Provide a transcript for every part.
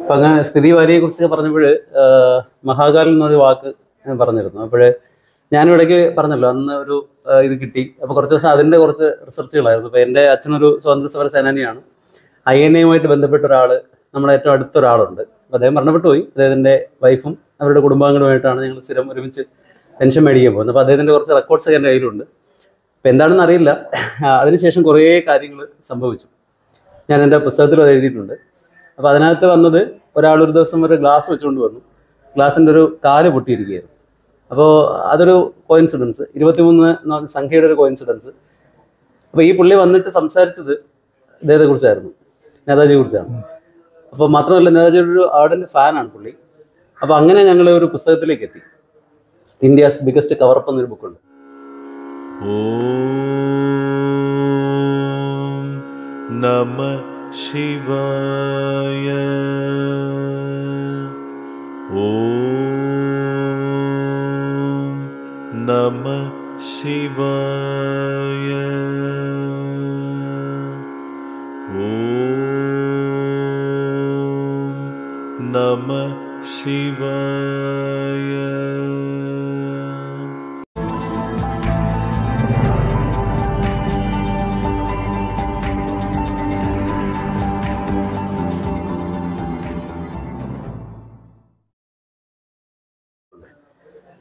അപ്പൊ അങ്ങനെ സ്ഥിതി വാരിയെ കുറിച്ചൊക്കെ പറഞ്ഞപ്പോൾ മഹാകാലം എന്നൊരു വാക്ക് ഞാൻ പറഞ്ഞിരുന്നു. അപ്പോൾ ഞാനും ഇടയ്ക്ക് പറഞ്ഞല്ലോ അന്ന് ഒരു ഇത് കിട്ടി. അപ്പോൾ കുറച്ച് ദിവസം അതിന്റെ കുറച്ച് റിസർച്ചുകളായിരുന്നു. അപ്പോൾ എന്റെ അച്ഛനൊരു സ്വാതന്ത്ര്യ സമര സേനാനിയാണ്. ഐ എൻ എയുമായിട്ട് ബന്ധപ്പെട്ട ഒരാൾ നമ്മുടെ ഏറ്റവും അടുത്ത ഒരാളുണ്ട് അപ്പോൾ അദ്ദേഹം മരണപ്പെട്ടു പോയി. അദ്ദേഹത്തിന്റെ വൈഫും അവരുടെ കുടുംബാംഗങ്ങളുമായിട്ടാണ് ഞങ്ങൾ സ്ഥിരം ഒരുമിച്ച് പെൻഷൻ മേടിക്കാൻ പോകുന്നത്. അപ്പോൾ അദ്ദേഹത്തിന്റെ കുറച്ച് റെക്കോർഡ്സ് എന്റെ കയ്യിലുണ്ട്. അപ്പോൾ എന്താണെന്ന് അറിയില്ല അതിനുശേഷം കുറേ കാര്യങ്ങൾ സംഭവിച്ചു. ഞാൻ എന്റെ പുസ്തകത്തിൽ അത് എഴുതിയിട്ടുണ്ട്. അപ്പോൾ അതിനകത്ത് വന്നത് ഒരാൾ ഒരു ദിവസം ഒരു ഗ്ലാസ് വെച്ചുകൊണ്ട് വന്നു. ഗ്ലാസിന്റെ ഒരു കാൽ പൊട്ടിയിരിക്കുകയായിരുന്നു. അപ്പോൾ അതൊരു കോയിൻസിഡൻസ് ഇരുപത്തിമൂന്ന് എന്ന് പറഞ്ഞ സംഖ്യയുടെ ഒരു കോയിൻസിഡൻസ് അപ്പോൾ ഈ പുള്ളി വന്നിട്ട് സംസാരിച്ചത് ഇദ്ദേഹത്തെക്കുറിച്ചായിരുന്നു നേതാജിയെക്കുറിച്ചാണ് അപ്പോൾ മാത്രമല്ല നേതാജിയുടെ ഒരു ആടിന്റെ ഫാനാണ് പുള്ളി. അപ്പോൾ അങ്ങനെ ഞങ്ങൾ ഒരു പുസ്തകത്തിലേക്ക് എത്തി. ഇന്ത്യാസ് ബിഗസ്റ്റ് കവർപ്പ് എന്നൊരു ബുക്കുണ്ട് നമ शिवाय। ॐ नमः शिवाय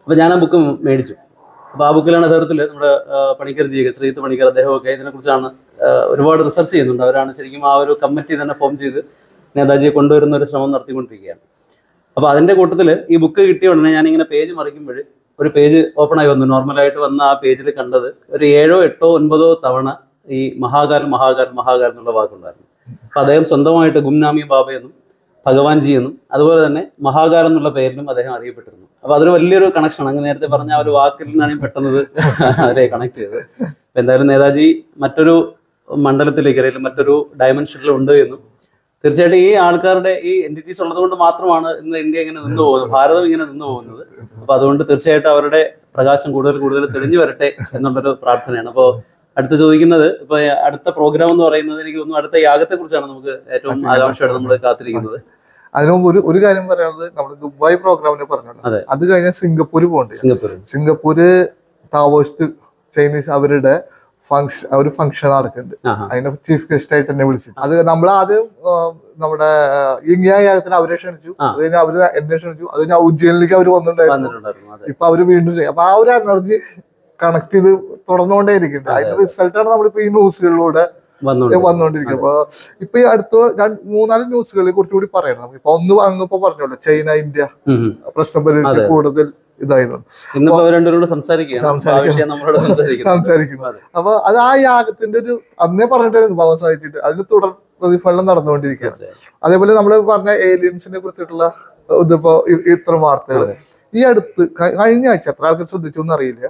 അപ്പോൾ ഞാൻ ആ ബുക്ക് മേടിച്ചു. അപ്പോൾ ആ ബുക്കിലാണ് യഥാർത്ഥത്തിൽ നമ്മുടെ പണിക്കർ ജിയൊക്കെ ശ്രീത്ത് പണിക്കർ അദ്ദേഹമൊക്കെ ഇതിനെക്കുറിച്ചാണ് കുറിച്ചാണ് ഒരുപാട് റിസർച്ച് ചെയ്യുന്നുണ്ട്. അവരാണ് ശരിക്കും ആ ഒരു കമ്മിറ്റി തന്നെ ഫോം ചെയ്ത് നേതാജിയെ കൊണ്ടുവരുന്ന ഒരു ശ്രമം നടത്തിക്കൊണ്ടിരിക്കുകയാണ്. അപ്പോൾ അതിന്റെ കൂട്ടത്തിൽ ഈ ബുക്ക് കിട്ടിയ ഉടനെ ഞാൻ ഇങ്ങനെ പേജ് മറിക്കുമ്പോൾ ഒരു പേജ് ഓപ്പൺ ആയി വന്നു. നോർമലായിട്ട് വന്ന ആ പേജിൽ കണ്ടത് ഒരു ഏഴോ എട്ടോ ഒൻപതോ തവണ ഈ മഹാകാൽ മഹാകാൽ മഹാകാൽ എന്നുള്ള വാക്കുണ്ടായിരുന്നു. അപ്പോൾ അദ്ദേഹം സ്വന്തമായിട്ട് ഗുംനാമി ബാബയെന്നും ഭഗവാൻജി എന്നും അതുപോലെ തന്നെ മഹാകാരം എന്നുള്ള പേരിലും അദ്ദേഹം അറിയപ്പെട്ടിരുന്നു. അപ്പൊ അതൊരു വലിയൊരു കണക്ഷൻ അങ്ങ് നേരത്തെ പറഞ്ഞ ആ ഒരു വാക്കിൽ നിന്നാണ് പെട്ടെന്ന് അവരെ കണക്ട് ചെയ്തത്. അപ്പോൾ എന്തായാലും നേതാജി മറ്റൊരു മണ്ഡലത്തിലേക്ക് അല്ലെങ്കിൽ മറ്റൊരു ഡയമെൻഷനിൽ ഉണ്ട് എന്നും തീർച്ചയായിട്ടും ഈ ആൾക്കാരുടെ ഈ എന്റിറ്റീസ് ഉള്ളത് കൊണ്ട് മാത്രമാണ് ഇന്ന് ഇന്ത്യ ഇങ്ങനെ നിന്ന് പോകുന്നത്. ഭാരതം ഇങ്ങനെ നിന്ന് പോകുന്നത്. അപ്പൊ അതുകൊണ്ട് തീർച്ചയായിട്ടും അവരുടെ പ്രകാശം കൂടുതൽ കൂടുതൽ തെളിഞ്ഞു വരട്ടെ എന്നുള്ളൊരു പ്രാർത്ഥനയാണ്. അപ്പോൾ അടുത്ത് ചോദിക്കുന്നത് ഇപ്പൊ അടുത്ത പ്രോഗ്രാം എന്ന് പറയുന്നത് എനിക്ക് തോന്നുന്നു അടുത്ത യാഗത്തെ കുറിച്ചാണ് നമുക്ക് ഏറ്റവും ആകാംക്ഷയോടെ നമ്മൾ കാത്തിരിക്കുന്നത്. അതിനു മുമ്പ് ഒരു ഒരു കാര്യം പറയാനുള്ളത് നമ്മൾ ദുബായ് പ്രോഗ്രാമിനെ പറഞ്ഞല്ലോ. അതെ. കഴിഞ്ഞാൽ സിംഗപ്പൂർ പോകണ്ടേ. സിംഗപ്പൂർ സിംഗപ്പൂര് താവോസ്റ്റ് ചൈനീസ് അവരുടെ ഫംഗ്ഷൻ ഒരു ഫംഗ്ഷൻ നടക്കുന്നുണ്ട്. അതിന്റെ ചീഫ് ഗസ്റ്റ് ആയിട്ട് എന്നെ വിളിച്ചു അത് നമ്മൾ ആദ്യം നമ്മുടെ ഇംഗ്യാ യാഗത്തിന് അവരെ ക്ഷണിച്ചു. അത് കഴിഞ്ഞാൽ അവർ എന്നെ ക്ഷണിച്ചു. അത് കഴിഞ്ഞാൽ ഉജ്ജയിനിലേക്ക് അവർ വന്നിട്ടുണ്ടായിരുന്നു. ഇപ്പൊ അവർ വീണ്ടും ചെയ്യും. അപ്പൊ ആ ഒരു എനർജി കണക്ട് ചെയ്ത് തുടർന്നുകൊണ്ടേ ഇരിക്കുന്നുണ്ട് അതിന്റെ റിസൾട്ടാണ് നമ്മളിപ്പോ ഈ ന്യൂസുകളിലൂടെ വന്നുകൊണ്ടിരിക്കുന്നത് അപ്പൊ ഇപ്പൊ ഈ അടുത്ത മൂന്നാൽ ന്യൂസുകളിൽ കുറച്ചുകൂടി പറയണം. ഇപ്പൊ ഒന്ന് വാങ്ങുമ്പോ പറഞ്ഞല്ലോ ചൈന ഇന്ത്യ. പ്രശ്നം പരിഹരിച്ച്. കൂടുതൽ ഇതായിരുന്നു. സംസാരിക്കുന്നു. അപ്പൊ അത് ആ യാഗത്തിന്റെ ഒരു അന്നേ പറഞ്ഞിട്ടായിരുന്നു ബാബ സാഹിച്ചിട്ട് അതിന് തുടർ പ്രതിഫലനം നടന്നുകൊണ്ടിരിക്കുകയാണ്. അതേപോലെ നമ്മൾ പറഞ്ഞ ഏലിയൻസിനെ കുറിച്ചിട്ടുള്ള ഇതിപ്പോ ഇത്ര വാർത്തകൾ ഈ അടുത്ത് കഴിഞ്ഞ ആഴ്ച എത്ര ആൾക്കാർ ശ്രദ്ധിച്ചു എന്നറിയില്ല.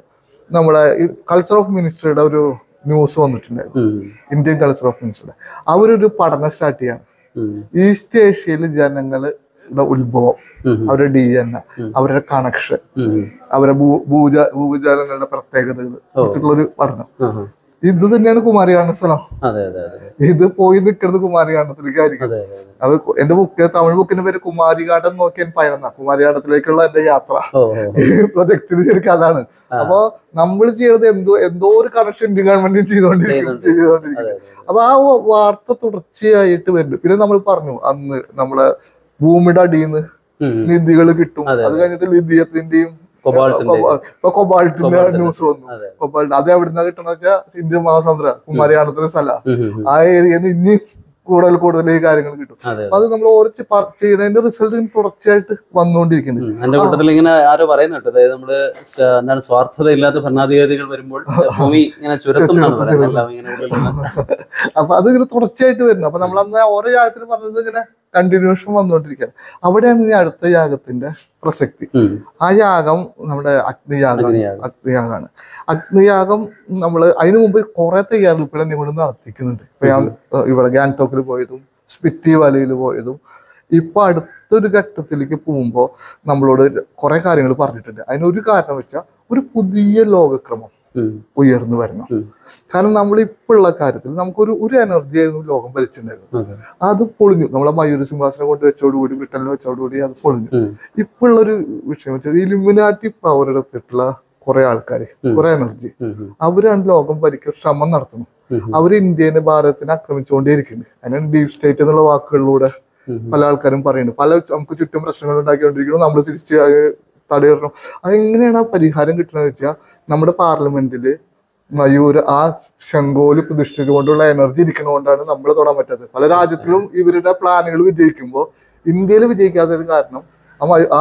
നമ്മുടെ ഈ കൾച്ചർ ഓഫ് മിനിസ്ട്രിയുടെ ഒരു ന്യൂസ് വന്നിട്ടുണ്ടായിരുന്നു. ഇന്ത്യൻ കൾച്ചർ ഓഫ് മിനിസ്ട്രിയുടെ അവരൊരു പഠനം സ്റ്റാർട്ട് ചെയ്യാണ് ഈസ്റ്റ് ഏഷ്യയിലെ ജനങ്ങളുടെ ഉത്ഭവം. അവരുടെ ഡി എൻ എ അവരുടെ കണക്ഷൻ. അവരുടെ ഭൂജ ഭൂജാലങ്ങളുടെ പ്രത്യേകതകൾ കുറിച്ചിട്ടുള്ള ഒരു പഠനം. ഇത് തന്നെയാണ് കുമാരികാണ സ്ഥലം. ഇത് പോയി നിൽക്കുന്നത് കുമാരികാണ്ഡത്തിലേക്കായിരിക്കും അതെ എന്റെ ബുക്ക് തമിഴ് ബുക്കിന്റെ പേര് കുമാരികാടം നോക്കി ഞാൻ പയർന്ന കുമാരികാണ്ടത്തിലേക്കുള്ള എന്റെ യാത്ര. പ്രൊജക്ടിന് കഥാണ് ശരിക്കും അതാണ്. ആ. അപ്പൊ നമ്മൾ ചെയ്യുന്നത് എന്തോ എന്തോ ഒരു കണക്ഷൻ ഇന്ത്യൻ ഗവൺമെന്റും ചെയ്തുകൊണ്ടിരിക്കും ചെയ്തോണ്ടിരിക്കും ചെയ്തുകൊണ്ടിരിക്കും അതെ അപ്പൊ ആ വാർത്ത തുടർച്ചയായിട്ട് വരുന്നു പിന്നെ നമ്മൾ പറഞ്ഞു അന്ന് നമ്മളെ ഭൂമിയുടെ അടിയിൽ നിന്ന്. നിധികൾ കിട്ടും. അതെ, കഴിഞ്ഞിട്ട് കൊബാൾട്ടിന്റെ ഇപ്പൊ കൊബാൾട്ടിന്റെ. ന്യൂസ് വന്നു അതെ കൊബാൾട്ട് അത് എവിടുന്ന കിട്ടണ വെച്ചാൽ ഇന്ത്യൻ മഹാസമുദ്ര കുമാരിയാണത്തിന്റെ സ്ഥല. ആ ഏരിയയിൽ നിന്ന് ഇനി കൂടുതൽ കൂടുതൽ ഈ കാര്യങ്ങൾ കിട്ടും അതെ നമ്മൾ ഓരോ ചെയ്യുന്നതിന്റെ റിസൾട്ട് തുടർച്ചയായിട്ട് വന്നുകൊണ്ടിരിക്കുന്നുണ്ട് ഉം. എന്റെ കൂട്ടത്തിൽ ഇങ്ങനെ ആരോ പറയുന്നുണ്ട് അതായത് നമ്മൾ എന്താണ് സ്വാർത്ഥത ഇല്ലാത്ത ഭരണാധികാരികൾ വരുമ്പോൾ ഭൂമി ഇങ്ങനെ ചുരത്തും. അപ്പൊ അത് ഇങ്ങനെ തുടർച്ചയായിട്ട് വരുന്നു അപ്പൊ നമ്മൾ അന്ന് ഓരോ ജാഗത്തിൽ പറഞ്ഞത് ഇങ്ങനെ കണ്ടിന്യൂഷൻ വന്നുകൊണ്ടിരിക്കുകയാണ്. അവിടെയാണ് ഈ അടുത്ത യാഗത്തിന്റെ പ്രസക്തി. ആ യാഗം നമ്മുടെ അഗ്നിയാഗം അഗ്നിയാഗം. അഗ്നിയാഗമാണ് അഗ്നിയാഗം നമ്മൾ അതിനു മുമ്പ് കുറെ തയ്യാറെടുപ്പുകൾ എന്നെ കൊണ്ട് നടത്തിക്കുന്നുണ്ട്. ഇപ്പൊ ഞാൻ ഇവിടെ ഗാൻടോക്കിൽ പോയതും സ്പിറ്റി വലയിൽ പോയതും ഇപ്പൊ അടുത്തൊരു ഘട്ടത്തിലേക്ക് പോകുമ്പോൾ നമ്മളോട് കുറെ കാര്യങ്ങൾ പറഞ്ഞിട്ടുണ്ട്. അതിനൊരു കാരണം വെച്ചാൽ ഒരു പുതിയ ലോകക്രമം. ഉയർന്നു വരണം. കാരണം നമ്മൾ ഇപ്പോഴുള്ള കാര്യത്തിൽ നമുക്കൊരു ഒരു എനർജി ആയിരുന്നു ലോകം വലിച്ചിട്ടുണ്ടായിരുന്നു അത്. പൊളിഞ്ഞു. നമ്മളെ മയൂര സിംഹാസനം കൊണ്ട് വെച്ചോടുകൂടി ബ്രിട്ടനിൽ വെച്ചോടുകൂടി അത് പൊളിഞ്ഞു. ഇപ്പോഴുള്ള ഒരു വിഷയം വെച്ചാൽ ഇലുമിനാറ്റി പവർ എടുത്തിട്ടുള്ള കുറെ ആൾക്കാർ. കുറെ എനർജി. അവരാണ് ലോകം ഭരിക്കാൻ ശ്രമം നടത്തുന്നു ഉം. അവർ ഇന്ത്യനെ ഭാരതത്തിനെ ആക്രമിച്ചുകൊണ്ടേയിരിക്കുന്നുണ്ട് അതിനാണ് ഡീപ് സ്റ്റേറ്റ് എന്നുള്ള വാക്കുകളിലൂടെ പല ആൾക്കാരും പറയുന്നുണ്ട് പല നമുക്ക് ചുറ്റും പ്രശ്നങ്ങൾ ഉണ്ടാക്കിക്കൊണ്ടിരിക്കുന്നു. നമ്മൾ തിരിച്ച് തടയിടണം അതെങ്ങനെയാണ് ആ പരിഹാരം കിട്ടുന്നത് വെച്ചാൽ നമ്മുടെ പാർലമെന്റിൽ മയൂര് ആ ശങ്കോൽ പ്രതിഷ്ഠിച്ചുകൊണ്ടുള്ള എനർജി ഇരിക്കുന്നതുകൊണ്ടാണ് നമ്മൾ തൊടാൻ പറ്റാത്തത്. പല രാജ്യത്തിലും ഇവരുടെ പ്ലാനുകൾ വിജയിക്കുമ്പോൾ ഇന്ത്യയിൽ വിജയിക്കാത്തതിന് കാരണം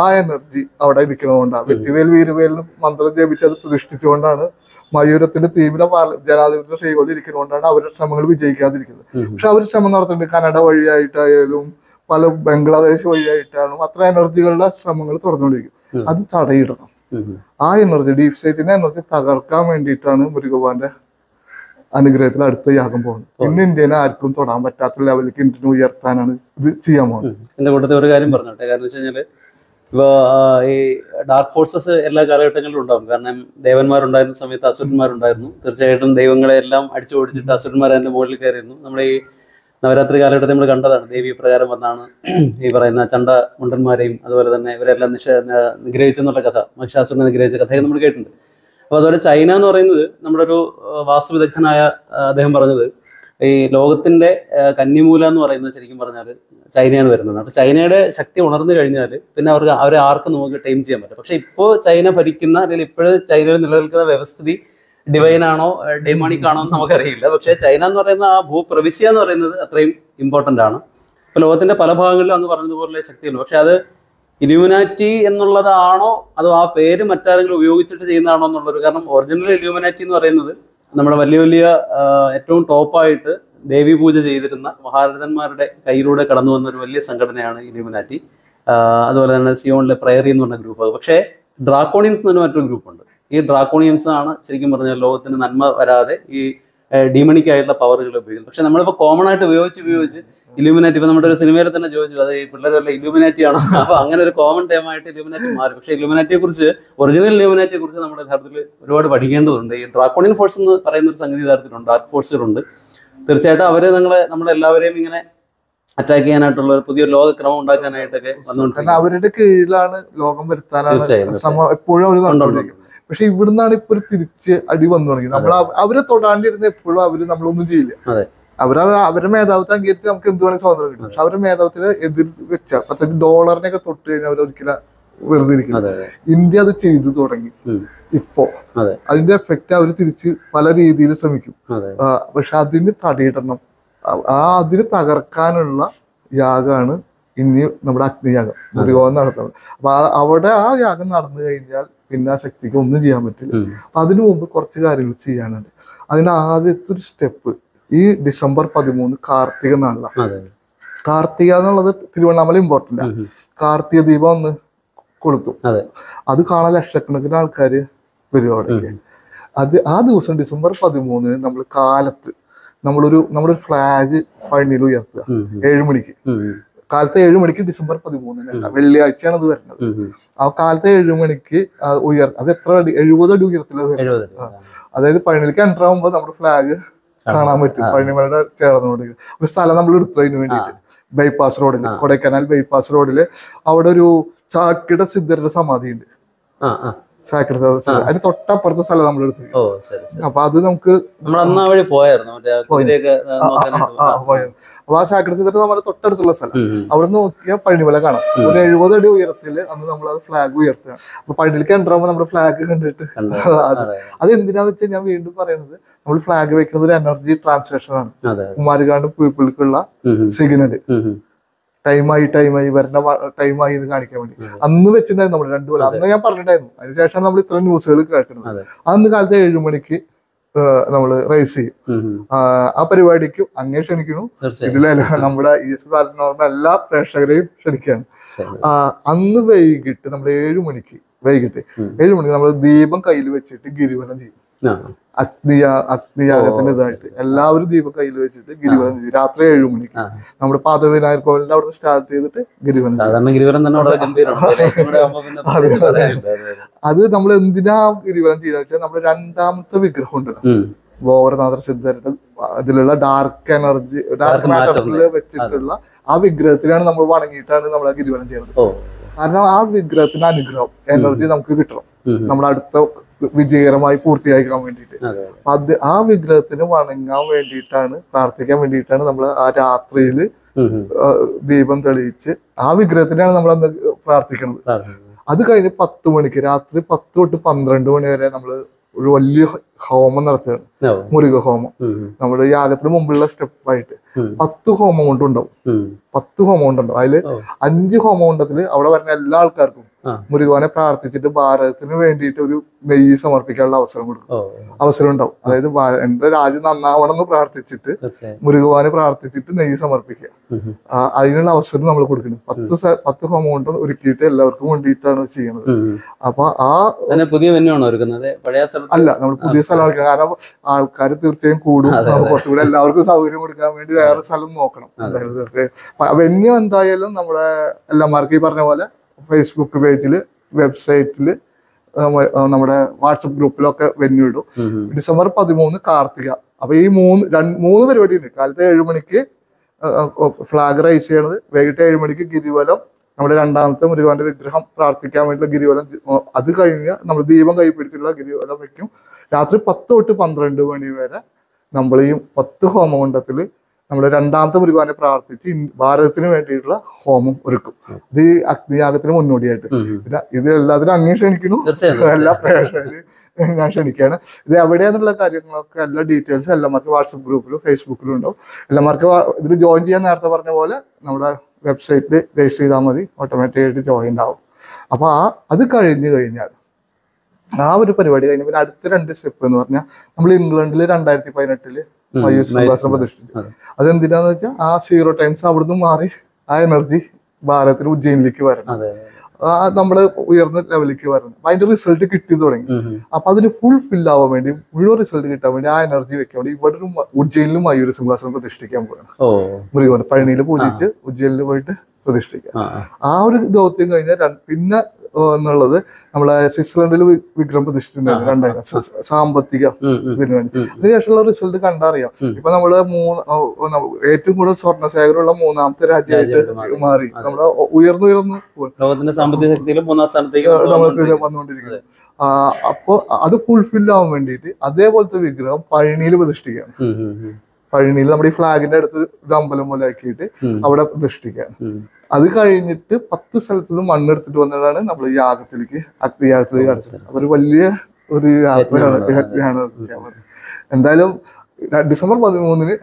ആ എനർജി അവിടെ ഇരിക്കുന്നതുകൊണ്ടാണ് വെറ്റിവേൽ വീരവേൽ മന്ത്രം ജപിച്ച് അത് പ്രതിഷ്ഠിച്ചുകൊണ്ടാണ് മയൂരത്തിന്റെ തീവ്ര ജനാധിപത്യ ശ്രീകോലിൽ ഇരിക്കുന്നതുകൊണ്ടാണ് അവരുടെ ശ്രമങ്ങൾ വിജയിക്കാതിരിക്കുന്നത്. പക്ഷെ അവർ ശ്രമം നടത്തുന്നുണ്ട്. കനഡ വഴിയായിട്ടായാലും പല ബംഗ്ലാദേശ് വഴിയായിട്ടാണ് അത്ര എനർജികളുടെ ശ്രമങ്ങൾ തുടർന്നുകൊണ്ടിരിക്കും. അത് തടയിടണം. ആ എനർജി ഡീപ് സ്റ്റേറ്റിന്റെ എനർജി തകർക്കാൻ വേണ്ടിയിട്ടാണ് മുരുകപാന്റെ അനുഗ്രഹത്തിൽ അടുത്ത യാഗം പോകുന്നത്. ഇന്ന് ഇന്ത്യനെ ആർക്കും തൊടാൻ പറ്റാത്ത ലെവലിലേക്ക് ഇന്ത്യനെ ഉയർത്താനാണ് ഇത് ചെയ്യാൻ പോകുന്നത്. എന്റെ കൂട്ടത്തിൽ ഒരു കാര്യം പറഞ്ഞോട്ടെ? കാരണം വെച്ച് കഴിഞ്ഞാൽ ഈ ഡാർക്ക് ഫോഴ്സസ് എല്ലാ കാലഘട്ടങ്ങളിലും ഉണ്ടാവും. കാരണം ദേവന്മാരുണ്ടായിരുന്ന സമയത്ത് അസുരന്മാരുണ്ടായിരുന്നു. തീർച്ചയായിട്ടും ദൈവങ്ങളെ എല്ലാം അടിച്ചു ഓടിച്ചിട്ട് അസുരന്മാർ അതിന്റെ മുകളിൽ കയറിയിരുന്നു. നമ്മുടെ ഈ നവരാത്രി കാലഘട്ടത്തിൽ നമ്മൾ കണ്ടതാണ്. ദേവി പ്രകാരം വന്നാണ് ഈ പറയുന്ന ചണ്ട മുണ്ടന്മാരെയും അതുപോലെ തന്നെ ഇവരെല്ലാം നിഷ നിഗ്രഹിച്ചെന്നുള്ള കഥ മഹിഷാസുരനെ നിഗ്രഹിച്ച കഥയൊക്കെ നമ്മൾ കേട്ടിട്ടുണ്ട്. അപ്പോൾ അതുപോലെ ചൈന എന്ന് പറയുന്നത് നമ്മുടെ ഒരു വാസ്തു വിദഗ്ധനായ അദ്ദേഹം പറഞ്ഞത് ഈ ലോകത്തിന്റെ കന്നിമൂല എന്ന് പറയുന്നത് ശരിക്കും പറഞ്ഞാൽ ചൈനയാണ് വരുന്നത്. അപ്പോൾ ചൈനയുടെ ശക്തി ഉണർന്നു കഴിഞ്ഞാൽ പിന്നെ അവർക്ക് അവരെ ആർക്കും നമുക്ക് ടൈം ചെയ്യാൻ പറ്റും പക്ഷെ ഇപ്പോൾ ചൈന ഭരിക്കുന്ന അല്ലെങ്കിൽ ഇപ്പോഴും ചൈനയിൽ നിലനിൽക്കുന്ന വ്യവസ്ഥിതി ഡിവൈൻ ആണോ ഡെമോണിക് ആണോ എന്ന് നമുക്കറിയില്ല. പക്ഷേ ചൈന എന്ന് പറയുന്ന ആ ഭൂപ്രവിശ്യ എന്ന് പറയുന്നത് അത്രയും ഇമ്പോർട്ടന്റ് ആണ്. ഇപ്പോൾ ലോകത്തിന്റെ പല ഭാഗങ്ങളിലും അന്ന് പറഞ്ഞതുപോലെ ശക്തിയുണ്ട്. പക്ഷേ അത് ഇലൂമിനാറ്റി എന്നുള്ളതാണോ അതോ ആ പേര് മറ്റാരെങ്കിലും ഉപയോഗിച്ചിട്ട് ചെയ്യുന്നതാണോ എന്നുള്ളൊരു കാരണം ഒറിജിനൽ ഇലൂമിനാറ്റി എന്ന് പറയുന്നത് നമ്മുടെ വലിയ വലിയ ഏറ്റവും ടോപ്പായിട്ട് ദേവി പൂജ ചെയ്തിരുന്ന മഹാരഥന്മാരുടെ കയ്യിലൂടെ കടന്നു വന്ന ഒരു വലിയ സംഘടനയാണ് ഇലൂമിനാറ്റി അതുപോലെ തന്നെ സിയോണിലെ പ്രയറി എന്ന് പറഞ്ഞ ഗ്രൂപ്പ്. പക്ഷേ ഡ്രാക്കോണിയൻസ് എന്ന് പറഞ്ഞ മറ്റൊരു ഗ്രൂപ്പുണ്ട്. ഈ ഡ്രാക്കോണിയൻസ് ആണ് ശരിക്കും പറഞ്ഞാൽ ലോകത്തിന് നന്മ വരാതെ ഈ ഡീമണിക്കായിട്ടുള്ള പവറുകൾ ഉപയോഗിക്കുന്നത്. പക്ഷെ നമ്മളിപ്പോൾ കോമൺ ആയിട്ട് ഉപയോഗിച്ച് ഉപയോഗിച്ച് ഇലൂമിനാറ്റി ഇപ്പൊ നമ്മുടെ ഒരു സിനിമയിൽ തന്നെ ചോദിച്ചു അത് ഈ പിള്ളേർ വല്ല ആണ് ആണോ? അപ്പൊ അങ്ങനെ ഒരു കോമൺ ടൈമായിട്ട് ഇലൂമിനാറ്റി മാറി. പക്ഷെ ഇലൂമിനാറ്റിയെ കുറിച്ച് ഒറിജിനൽ ഇലൂമിനാറ്റിയെ കുറിച്ച് നമ്മുടെ യഥാർത്ഥത്തിൽ ഒരുപാട് പഠിക്കേണ്ടതുണ്ട്. ഈ ഡ്രാക്കോണിയൻ ഫോഴ്സ് എന്ന് പറയുന്ന ഒരു സംഗതി യഥാർത്ഥത്തിലുണ്ട് ഡാർക്ക് ഫോഴ്സുകളുണ്ട് തീർച്ചയായിട്ടും അവരെ നിങ്ങളെ നമ്മളെല്ലാവരെയും ഇങ്ങനെ അറ്റാക്ക് ചെയ്യാനായിട്ടുള്ള പുതിയൊരു ലോകക്രമം ഉണ്ടാക്കാനായിട്ടൊക്കെ വന്നുകൊണ്ടിരിക്കുന്നത് അവരുടെ കീഴിലാണ് ലോകം വരുത്താനാണ് എപ്പോഴും അവർ പക്ഷെ ഇവിടുന്നാണ് ഇപ്പൊ ഒരു തിരിച്ച് അടി വന്നു തുടങ്ങി നമ്മൾ അവരെ തൊടാണ്ടിരുന്ന എപ്പോഴും അവർ നമ്മളൊന്നും ചെയ്യില്ല. അവർ അവരുടെ മേധാവിത്വം അംഗീകരിച്ച് നമുക്ക് എന്ത് വേണമെങ്കിൽ സ്വാതന്ത്ര്യം കിട്ടും. പക്ഷെ അവരുടെ മേധാവിത്വത്തിന് എതിർ വെച്ച പ്രത്യേകിച്ച് ഡോളറിനെ ഒക്കെ തൊട്ട് കഴിഞ്ഞാൽ അവർ ഒരിക്കലും വെറുതെ അതെ ഇന്ത്യ അത് ചെയ്തു തുടങ്ങി. ഇപ്പോ അതെ. അതിന്റെ എഫക്റ്റ് അവർ തിരിച്ച് പല രീതിയിൽ ശ്രമിക്കും. പക്ഷെ അതിന് തടയിടണം. ആ- അതിന് തകർക്കാനുള്ള യാഗമാണ് ഇനി നമ്മുടെ അഗ്നിയാഗം. ദുര്യോധനം നടത്തുന്നത്. അപ്പൊ അവിടെ ആ യാഗം നടന്നു കഴിഞ്ഞാൽ പിന്നെ ആ ശക്തിക്ക് ഒന്നും ചെയ്യാൻ പറ്റില്ല. അപ്പൊ അതിനു മുമ്പ് കുറച്ച് കാര്യങ്ങൾ ചെയ്യാനുണ്ട്. അതിന് ആദ്യത്തെ ഒരു സ്റ്റെപ്പ് ഈ ഡിസംബർ പതിമൂന്ന് കാർത്തിക നാളിലാണ്. കാർത്തിക എന്നുള്ളത് തിരുവണ്ണാമല ഇമ്പോർട്ടന്റ് ഉം. കാർത്തിക ദീപം ഒന്ന് കൊളുത്തും. അതെ. കാണാൻ ലക്ഷക്കണക്കിന് ആൾക്കാര് വരും അത് ആ ദിവസം ഡിസംബർ പതിമൂന്നിന് നമ്മൾ കാലത്ത് നമ്മളൊരു നമ്മുടെ ഒരു ഫ്ലാഗ് പഴനിയിൽ ഉയർത്തുക. ഏഴുമണിക്ക് കാലത്തെ ഏഴ് മണിക്ക്. കാലത്തെ ഉം. കാലത്ത് ഏഴ് മണിക്ക് ഡിസംബർ പതിമൂന്നിന് വെള്ളിയാഴ്ചയാണ് അത് വരുന്നത്. ആ കാലത്തെ ഏഴ് മണിക്ക് ഉയർ അത് എത്ര അടി എഴുപത് അടി ഉയരത്തിലാണ്. അതായത് പഴനിലേക്ക് എന്റർ ആകുമ്പോൾ നമ്മുടെ ഫ്ലാഗ് കാണാൻ പറ്റും. പഴനിമലയുടെ ചേർന്നുകൊണ്ട് ഒരു സ്ഥലം നമ്മൾ എടുത്തു അതിന് വേണ്ടിയിട്ട്. ബൈപ്പാസ് റോഡിൽ. കൊടൈക്കനാൽ ബൈപ്പാസ് റോഡിൽ അവിടെ ഒരു ചാക്കിട സിദ്ധരുടെ സമാധി ഉണ്ട് സിദ്ധ അതിന് തൊട്ടപ്പുറത്തെ സ്ഥലം നമ്മൾ എടുത്തു അപ്പൊ അത് നമുക്ക് അപ്പൊ ആ സിദ്ധരുടെ നമ്മുടെ തൊട്ടടുത്തുള്ള സ്ഥലം. അവിടെ നോക്കിയാൽ പഴനിമല കാണാം. ഒരു എഴുപത് അടി ഉയരത്തിൽ അന്ന് നമ്മൾ അത് ഫ്ലാഗ് ഉയർത്തുകയാണ്. അപ്പൊ പഴനിലേക്ക് ആകുമ്പോൾ നമ്മുടെ ഫ്ലാഗ് കണ്ടിട്ട് അത് അതെ എന്തിനാന്ന് വെച്ചാൽ ഞാൻ വീണ്ടും പറയുന്നത് നമ്മൾ ഫ്ലാഗ് വെക്കുന്നത് ഒരു എനർജി ട്രാൻസ്ലേഷൻ ആണ്. കുമാരികാണ്ട് പീപ്പിൾക്കുള്ള ഉം. ടൈമായി ടൈമായി വരേണ്ട ടൈമായി എന്ന് കാണിക്കാൻ വേണ്ടി. അന്ന് വെച്ചിട്ടുണ്ടായിരുന്നു നമ്മൾ രണ്ടു കൊല്ലം. അന്ന് ഞാൻ പറഞ്ഞിട്ടുണ്ടായിരുന്നു. അതിനുശേഷം നമ്മൾ ഇത്ര ന്യൂസുകൾ കേൾക്കുന്നത് അന്ന് കാലത്ത് ഏഴു മണിക്ക് നമ്മൾ റൈസ് ചെയ്യും. ആ, പരിപാടിക്ക് അങ്ങേ ക്ഷണിക്കുന്നു. ഇതിലെല്ലാം നമ്മുടെ ഈ എസ് ബാലനോറിന്റെ എല്ലാ പ്രേക്ഷകരെയും ക്ഷണിക്കുകയാണ്. അന്ന് വൈകിട്ട് നമ്മൾ ഏഴു മണിക്ക് വൈകിട്ട്. ഏഴു മണിക്ക് നമ്മൾ ദീപം കയ്യിൽ വെച്ചിട്ട് ഗിരിവനം ചെയ്യും. അഗ്നിയാ അഗ്നിയാഗത്തിന്റെ ഇതായിട്ട് എല്ലാവരും ദീപം കയ്യിൽ വെച്ചിട്ട് ഗിരിവനം ചെയ്യും. രാത്രി ഏഴു മണിക്ക്. നമ്മുടെ പാതവിനായർ കോവിലിന്റെ അവിടെ സ്റ്റാർട്ട് ചെയ്തിട്ട് ഗിരിവനം. അതെ, നമ്മൾ എന്തിനാ ഗിരിവനം ചെയ്യുക വെച്ചാൽ നമ്മുടെ രണ്ടാമത്തെ വിഗ്രഹം ഉണ്ടല്ലോ. ഗോവർനാഥർ സിദ്ധരുടെ അതിലുള്ള ഡാർക്ക് എനർജി ഡാർക്ക് മാറ്ററിൽ വെച്ചിട്ടുള്ള ആ വിഗ്രഹത്തിനാണ് നമ്മൾ വണങ്ങിയിട്ടാണ് നമ്മൾ ആ ഗിരിവനം ചെയ്യുന്നത് കാരണം ആ വിഗ്രഹത്തിന് അനുഗ്രഹം എനർജി നമുക്ക് കിട്ടണം. നമ്മൾ നമ്മുടെ അടുത്ത വിജയകരമായി പൂർത്തിയാക്കാൻ വേണ്ടിയിട്ട് അത് ആ വിഗ്രഹത്തിന് വണങ്ങാൻ വേണ്ടിയിട്ടാണ് പ്രാർത്ഥിക്കാൻ വേണ്ടിയിട്ടാണ് നമ്മൾ ആ രാത്രിയിൽ. ദീപം തെളിയിച്ച് ആ വിഗ്രഹത്തിനാണ് നമ്മൾ അന്ന് പ്രാർത്ഥിക്കുന്നത്. അത് കഴിഞ്ഞ് പത്ത് മണിക്ക് രാത്രി പത്ത് തൊട്ട് പന്ത്രണ്ട് മണി വരെ നമ്മൾ ഒരു വലിയ ഹോമം നടത്തുകയാണ്. മുരുക ഹോമം. നമ്മുടെ യാഗത്തിന് മുമ്പുള്ള സ്റ്റെപ്പായിട്ട്. പത്ത് ഹോം എമൗണ്ട് ഉണ്ടാവും. പത്ത് ഹോമം ഉണ്ടാവും. അതിൽ. അഞ്ച് ഹോം എമൗണ്ടത്തിൽ അവിടെ വരുന്ന എല്ലാ ആൾക്കാർക്കും. മുരുകനെ പ്രാർത്ഥിച്ചിട്ട് ഭാരതത്തിന് വേണ്ടിയിട്ട് ഒരു നെയ്യ് സമർപ്പിക്കാനുള്ള അവസരം കൊടുക്കും. അവസരം ഉണ്ടാവും. അതായത് എന്റെ രാജ്യം നന്നാവണം എന്ന് പ്രാർത്ഥിച്ചിട്ട് മുരുകവാന് പ്രാർത്ഥിച്ചിട്ട് നെയ്യ് സമർപ്പിക്കുക. അതിനുള്ള അവസരം നമ്മൾ കൊടുക്കണം. പത്ത് പത്ത് ഹോം എമൗണ്ട് ഒരുക്കിയിട്ട് എല്ലാവർക്കും വേണ്ടിയിട്ടാണ് ചെയ്യുന്നത്. അപ്പൊ ആ പുതിയ അല്ല നമ്മൾ പുതിയ സ്ഥലം കാരണം ആൾക്കാർ തീർച്ചയായും കൂടും. കുറച്ചുകൂടെ എല്ലാവർക്കും സൗകര്യം കൊടുക്കാൻ വേണ്ടി വേറെ സ്ഥലം നോക്കണം. വെന്യൂ എന്തായാലും നമ്മുടെ എല്ലാമാർക്ക് ഈ പറഞ്ഞ പോലെ ഫേസ്ബുക്ക് പേജിൽ വെബ്സൈറ്റിൽ നമ്മുടെ വാട്സപ്പ് ഗ്രൂപ്പിലൊക്കെ വെന്യൂ ഇടും. ഡിസംബർ പതിമൂന്ന് കാർത്തിക. അപ്പൊ ഈ മൂന്ന് രണ്ട് മൂന്ന് പരിപാടി ഉണ്ട് കാലത്ത് ഏഴ് മണിക്ക് ഫ്ലാഗ് റൈസ് ചെയ്യണത്. വൈകിട്ട് ഏഴ് മണിക്ക് ഗിരിവലം നമ്മുടെ രണ്ടാമത്തെ മുരുകാന്റെ വിഗ്രഹം പ്രാർത്ഥിക്കാൻ വേണ്ടിയുള്ള ഗിരിവലം അത് കഴിഞ്ഞ് നമ്മൾ ദീപം കൈപ്പിടിച്ചുള്ള ഗിരിവലം വെക്കും. രാത്രി പത്ത് തൊട്ട് പന്ത്രണ്ട് മണി വരെ നമ്മൾ ഈ പത്ത് ഹോമകുണ്ടത്തിൽ നമ്മൾ രണ്ടാമത്തെ മുരുകാനെ പ്രാർത്ഥിച്ച് ഭാരതത്തിന് വേണ്ടിയിട്ടുള്ള ഹോമം ഒരുക്കും. ഇത് അഗ്നിയാഗത്തിന് മുന്നോടിയായിട്ട്. ഇത് എല്ലാത്തിനും അങ്ങേ ക്ഷണിക്കുന്നു. എല്ലാ പ്രേക്ഷകരും ഞാൻ ക്ഷണിക്കുകയാണ്. ഇത് എവിടെയാന്നുള്ള കാര്യങ്ങളൊക്കെ എല്ലാ ഡീറ്റെയിൽസും എല്ലാമാർക്ക് വാട്സപ്പ് ഗ്രൂപ്പിലും ഫേസ്ബുക്കിലും ഉണ്ടാവും. എല്ലാമാർക്ക് ഇതിൽ ജോയിൻ ചെയ്യാൻ നേരത്തെ പറഞ്ഞ പോലെ നമ്മുടെ വെബ്സൈറ്റിൽ രജിസ്റ്റർ ചെയ്താൽ മതി. ഓട്ടോമാറ്റിക്കായിട്ട് ജോയിൻ ആവും അപ്പൊ ആ അത് കഴിഞ്ഞു കഴിഞ്ഞാൽ ആ ഒരു പരിപാടി കഴിഞ്ഞ പിന്നെ അടുത്ത രണ്ട് സ്റ്റെപ്പ് എന്ന് പറഞ്ഞാൽ നമ്മൾ ഇംഗ്ലണ്ടിൽ രണ്ടായിരത്തി പതിനെട്ടിൽ പ്രതിഷ്ഠിച്ചു അതെ. അതെന്തിനാന്ന് വെച്ചാൽ ആ സീറോ ടൈംസ് അവിടുന്ന് മാറി ആ എനർജി ഭാരതത്തിൽ ഉജ്ജയിനിലേക്ക് വരണം. ആ നമ്മൾ ഉയർന്ന ലെവലിലേക്ക് വരണം. അപ്പൊ അതിന്റെ റിസൾട്ട് കിട്ടി തുടങ്ങി. അപ്പൊ അതിന് ഫുൾ ഫിൽ ആവാൻ വേണ്ടി മുഴുവൻ റിസൾട്ട് കിട്ടാൻ വേണ്ടി ആ എനർജി വെക്കാൻ വേണ്ടി ഇവിടെ ഒരു ഉജ്ജയിലും ഉജ്ജയിനിലും മയൂര സിംഹാസനം പ്രതിഷ്ഠിക്കാൻ പോകണം മുരുകൻ പഴനിയിൽ പൂജിച്ച് ഉജ്ജയിലിൽ പോയിട്ട് പ്രതിഷ്ഠിക്കാം ആ ഒരു ദൗത്യം കഴിഞ്ഞാൽ പിന്നെ എന്നുള്ളത് നമ്മളെ സ്വിറ്റ്സർലൻഡിൽ വിക്രം പ്രതിഷ്ഠിച്ചിട്ടുണ്ടായിരുന്നു രണ്ടായിരം സാമ്പത്തിക. ഇതിന് വേണ്ടി. അതിനുശേഷമുള്ള റിസൾട്ട് കണ്ടറിയാം. ഇപ്പൊ നമ്മൾ മൂന്ന് ഏറ്റവും കൂടുതൽ സ്വർണ ശേഖരമുള്ള മൂന്നാമത്തെ രാജ്യമായിട്ട് മാറി. നമ്മുടെ ഉയർന്നുയർന്ന് പോവാണ്. ലോകത്തിന്റെ സാമ്പത്തിക ശക്തിയിൽ മൂന്നാം സ്ഥാനത്തേക്ക് നമ്മൾ വന്നുകൊണ്ടിരിക്കുന്നു. വന്നുകൊണ്ടിരിക്കുന്നത് അപ്പോ അത് ഫുൾഫിൽ ആവാൻ വേണ്ടിയിട്ട് അതേപോലത്തെ വിഗ്രഹം പഴനിയിൽ പ്രതിഷ്ഠിക്കുകയാണ്. പഴനിയിൽ നമ്മുടെ ഈ ഫ്ലാഗിന്റെ അടുത്ത് ഒരു അമ്പലം പോലെ ആക്കിയിട്ട് അവിടെ പ്രതിഷ്ഠിക്കുകയാണ്. അത് കഴിഞ്ഞിട്ട് പത്ത് സ്ഥലത്തു നിന്ന് മണ്ണെടുത്തിട്ട് വന്നതാണ് നമ്മൾ യാഗത്തിലേക്ക് അഗ്നിയാഗത്തിലേക്ക് അടച്ചത് ഒരു വലിയ ഒരു യാത്രയാണ്. എന്തായാലും ഡിസംബർ പതിമൂന്നിന്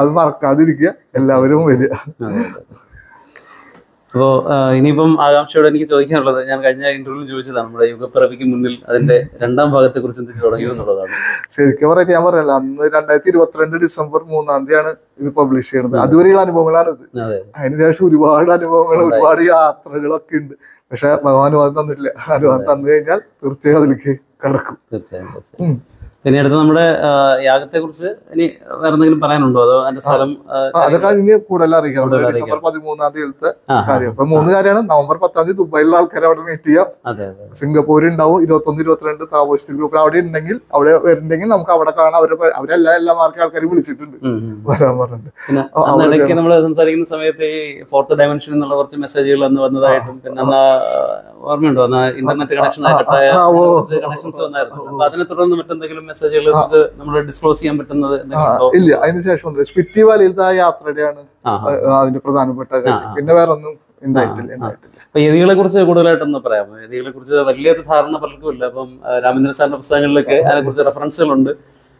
അത് മറക്കാതിരിക്കുക. എല്ലാവരും വരിക. അപ്പോ ഇനിയിപ്പം ആകാംക്ഷയോട് എനിക്ക് ചോദിക്കാനുള്ളത് ഞാൻ കഴിഞ്ഞ ഇന്റർവ്യൂവിൽ ചോദിച്ചതാണ് നമ്മുടെ യുഗപ്പിറവിക്ക് മുന്നിൽ അതിന്റെ രണ്ടാം ഭാഗത്തെ കുറിച്ച് ചിന്തിച്ച് തുടങ്ങിയോ എന്നുള്ളതാണ്. ശരിക്കും പറയാം ഞാൻ പറയല്ല അന്ന് രണ്ടായിരത്തി ഇരുപത്തിരണ്ട് ഡിസംബർ മൂന്നാം തീയതിയാണ് ഇത് പബ്ലിഷ് ചെയ്യുന്നത്. അതുവരെയുള്ള അനുഭവങ്ങളാണ് ഇത്. അതിനുശേഷം ഒരുപാട് അനുഭവങ്ങൾ ഒരുപാട് യാത്രകളൊക്കെ ഉണ്ട്. പക്ഷെ ഭഗവാൻ അത് തന്നിട്ടില്ല. അത് തന്നു കഴിഞ്ഞാൽ തീർച്ചയായും അതിലേക്ക് കടക്കും. തീർച്ചയായും. പിന്നെ അടുത്ത് നമ്മുടെ യാഗത്തെ കുറിച്ച് ഇനി വേറെ എന്തെങ്കിലും പറയാനുണ്ടോ? അതോ അതിന്റെ സ്ഥലം അതൊക്കെ ഇനി കൂടുതൽ അറിയിക്കാം. ഡിസംബർ പതിമൂന്നാം ആ. കാര്യം. അപ്പൊ മൂന്ന് കാര്യമാണ്. നവംബർ പത്താം തീയതി ദുബായിലുള്ള ആൾക്കാരെ അവിടെ മീറ്റ് ചെയ്യാം. സിംഗപ്പൂർ ഉണ്ടാവും ഇരുപത്തൊന്ന് ഇരുപത്തിരണ്ട് താമസിച്ച ഗ്രൂപ്പിൽ അവിടെ ഉണ്ടെങ്കിൽ അവിടെ വരുന്നുണ്ടെങ്കിൽ നമുക്ക് അവിടെ കാണാം. അവരെ അവരെല്ലാ എല്ലാ മാർക്കും ആൾക്കാരും വിളിച്ചിട്ടുണ്ട്. വരാൻ പറഞ്ഞിട്ടുണ്ട് നമ്മൾ സംസാരിക്കുന്ന സമയത്ത് ഈ ഫോർത്ത് ഡയമെൻഷൻ എന്നുള്ള കുറച്ച് മെസ്സേജുകൾ അന്ന് വന്നതായിട്ടും പിന്നെ അന്ന് ഓർമ്മയുണ്ടോ? അന്ന് ഇന്റർനെറ്റ് കണക്ഷൻ. കണക്ഷൻസ് വന്നായിരുന്നു. അപ്പൊ അതിനെ തുടർന്ന് മറ്റെന്തെങ്കിലും മെസ്സേജുകൾ നമ്മൾ ഡിസ്ക്ലോസ് ചെയ്യാൻ പറ്റുന്നത് ആ, എന്തെങ്കിലും ഉണ്ടോ? ഇല്ല അതിന് ശേഷം സ്പിറ്റി വാലിയിലത്തെ ആ യാത്രയുടെയാണ് അതിന്റെ പ്രധാനപ്പെട്ട കാര്യം. പിന്നെ വേറെ ഒന്നും ഉണ്ടായിട്ടില്ല. അപ്പൊ യതികളെ കുറിച്ച് കൂടുതലായിട്ടൊന്ന് പറയാമോ? യതികളെ കുറിച്ച് വലിയൊരു ധാരണ പലർക്കും ഇല്ല. അപ്പം രാമചന്ദ്ര സാറിന്റെ പുസ്തകങ്ങളിലൊക്കെ അതിനെ കുറിച്ച് റെഫറൻസുകളുണ്ട്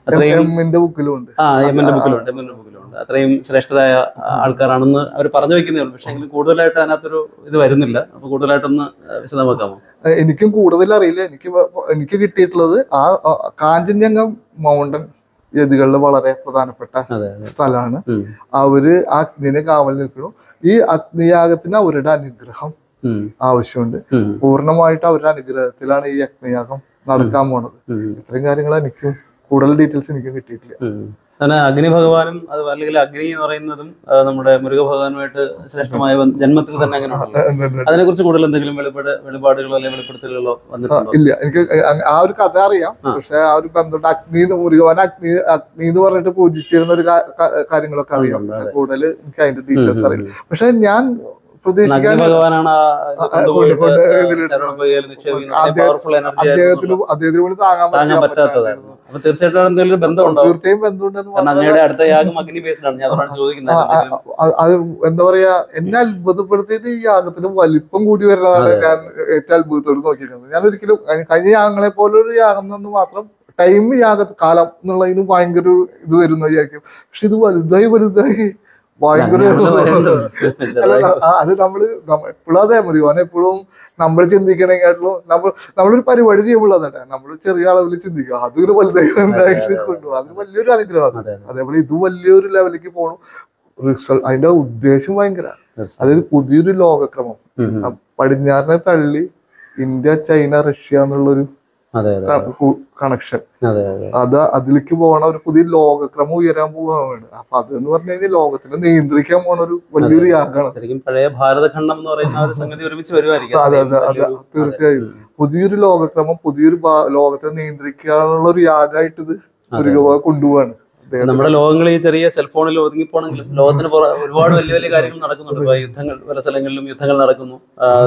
ബുക്കിലുണ്ട് എമ്മിന്റെ ബുക്കിലും ഉണ്ട്. ആ എമ്മിന്റെ ബുക്കിലുണ്ട് എമ്മിന്റെ ബുക്കിലുണ്ട് അത്രയും ശ്രേഷ്ഠരായ ആൾക്കാരാണെന്ന് അവർ പറഞ്ഞു വെക്കുന്നേ ഉള്ളൂ. പക്ഷെ എങ്കിലും കൂടുതലായിട്ട് അതിനകത്തൊരു ഇത് വരുന്നില്ല. അപ്പൊ കൂടുതലായിട്ടൊന്ന് വിശദമാക്കാമോ? എനിക്കും കൂടുതൽ അറിയില്ല. എനിക്ക് എനിക്ക് കിട്ടിയിട്ടുള്ളത് ആ ആ, മൗണ്ടൻ ഗതികളിൽ വളരെ പ്രധാനപ്പെട്ട സ്ഥലമാണ്. അവർ ആ അഗ്നിനെ കാവൽ നിൽക്കണം ഈ അഗ്നിയാഗത്തിന് അവരുടെ അനുഗ്രഹം ആവശ്യമുണ്ട്. പൂർണമായിട്ട് അവരുടെ അനുഗ്രഹത്തിലാണ് ഈ അഗ്നിയാഗം നടക്കാൻ പോണത്. ഇത്രയും കാര്യങ്ങൾ എനിക്കും കൂടുതൽ ഡീറ്റെയിൽസ് എനിക്കും കിട്ടിയിട്ടില്ല. അങ്ങനെ അഗ്നി ഭഗവാനും അത് അല്ലെങ്കിൽ അഗ്നി എന്ന് പറയുന്നതും നമ്മുടെ മുരുക ഭഗവാനുമായിട്ട് ശ്രേഷ്ഠമായ ബന്ധ- ജന്മത്തിൽ തന്നെ അങ്ങനെ. അതിനെ കുറിച്ച് കൂടുതൽ എന്തെങ്കിലും വെളിപ്പാട് വെളിപാടുകളോ അല്ലെങ്കിൽ വെളിപ്പെടുത്തലുകളോ വന്നിട്ടുണ്ടോ? ഇല്ല. എനിക്ക് ആ ഒരു കഥ അറിയാം. പക്ഷെ ആ ഒരു ബന്ധമുണ്ട് അഗ്നി എന്ന് അഗ്നി അഗ്നി എന്ന് പറഞ്ഞിട്ട് പൂജിച്ചിരുന്ന ഒരു കാര്യങ്ങളൊക്കെ അറിയാം. കൂടുതൽ എനിക്ക് അതിന്റെ ഡീറ്റെയിൽസ് അറിയില്ല. പക്ഷെ ഞാൻ ഭഗവാനാണ് അദ്ദേഹത്തിന് അദ്ദേഹത്തിന് പോലും താങ്ങാൻ അപ്പൊ തീർച്ചയായിട്ടും എന്തെങ്കിലും തീർച്ചയായും ബന്ധമുണ്ടെന്ന് അങ്ങയുടെ അടുത്ത യാഗം അഗ്നി ഞാൻ ചോദിക്കുന്നത്. അത് എന്താ പറയാ എന്നെ അത്ഭുതപ്പെടുത്തിയിട്ട് ഈ യാഗത്തിന് വലിപ്പം കൂടി വരുന്നതാണ്. ഞാൻ ഏറ്റവും അത്ഭുതത്തോട് നോക്കിയിരിക്കുന്നത്. ഞാൻ ഒരിക്കലും കഴിഞ്ഞ- യാഗങ്ങളെ പോലെ ഒരു യാഗം നിന്ന് മാത്രം ടൈം യാഗ കാലം എന്നുള്ളതിന് ഭയങ്കര ഒരു ഇത് വരുന്ന വിചാരിക്കും. പക്ഷെ ഇത് വലുതായി വലുതായി ഭയങ്കര അത് നമ്മൾ എപ്പോഴും അതേ മുരുകൻ എപ്പോഴും നമ്മൾ ചിന്തിക്കണേക്കാട്ടിലും നമ്മൾ നമ്മളൊരു പരിപാടി ചെയ്യുമ്പോൾ നമ്മൾ ചെറിയ അളവിൽ ചിന്തിക്കുക അതൊരു വലുതായി വലുതായിട്ട്. കൊണ്ടുപോകും. അത് വലിയൊരു അനുഗ്രഹമാണ് അതെ, അതേപോലെ ഇത് വലിയൊരു ലെവലിലേക്ക് പോകണം റിസൾട്ട് അതിന്റെ ഉദ്ദേശം ഭയങ്കര. അതായത് പുതിയൊരു ലോകക്രമം. പടിഞ്ഞാറിനെ തള്ളി ഇന്ത്യ ചൈന റഷ്യ എന്നുള്ളൊരു കണക്ഷൻ അതെ അതെ അത്. അതിലേക്ക് പോകണ ഒരു പുതിയ ലോകക്രമം ഉയരാൻ പോവാണ്. അപ്പൊ എന്ന് പറഞ്ഞു കഴിഞ്ഞാൽ ലോകത്തിനെ നിയന്ത്രിക്കാൻ പോണ ഒരു വലിയൊരു യാഗമാണ്. ശരിക്കും പഴയ ഭാരതഖണ്ഡം എന്ന് പറയുന്ന ഒരു സംഗതി ഒരുമിച്ച് വരുമായിരിക്കും അതെ, അതെ, അതെ, തീർച്ചയായും. പുതിയൊരു ലോകക്രമം പുതിയൊരു ലോകത്തെ നിയന്ത്രിക്കാനുള്ള ഒരു യാഗമായിട്ട് ഇത് അതെ. ഒരു കൊണ്ടുപോവാണ്. നമ്മുടെ ലോകങ്ങൾ ഈ ചെറിയ സെൽഫോണിൽ ഒതുങ്ങി ഒതുങ്ങിപ്പോണെങ്കിലും ലോകത്തിന് ഒരുപാട് വലിയ വലിയ കാര്യങ്ങൾ നടക്കുന്നുണ്ട്. ഇപ്പൊ യുദ്ധങ്ങൾ പല സ്ഥലങ്ങളിലും യുദ്ധങ്ങൾ നടക്കുന്നു.